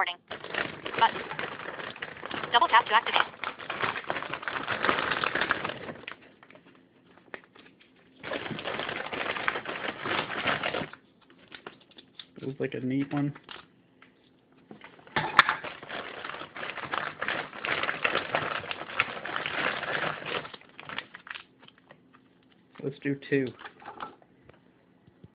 recording. Button. Double tap to activate. Feels like a neat one. Let's do two.